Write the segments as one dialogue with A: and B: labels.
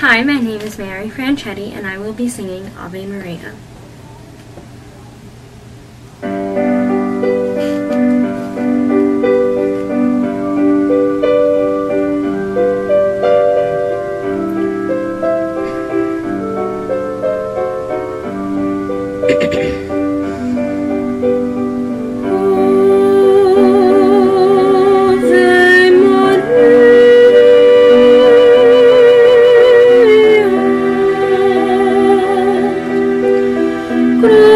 A: Hi, my name is Mary Franchetti, and I will be singing Ave Maria.
B: Maria, gratia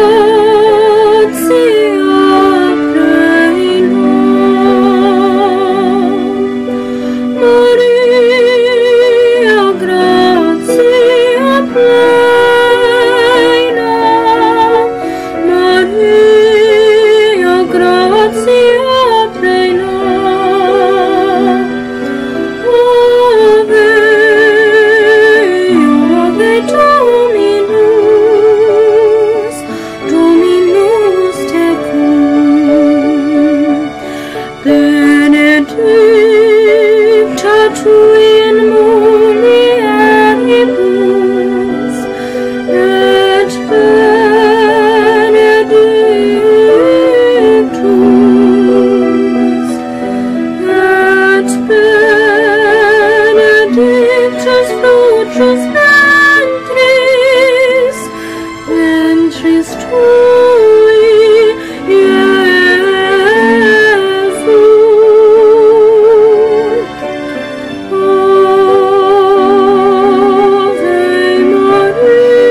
B: muchos frutos ventres, ventres Twoi, Jesu. Ave Maria.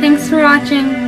B: Thanks for watching.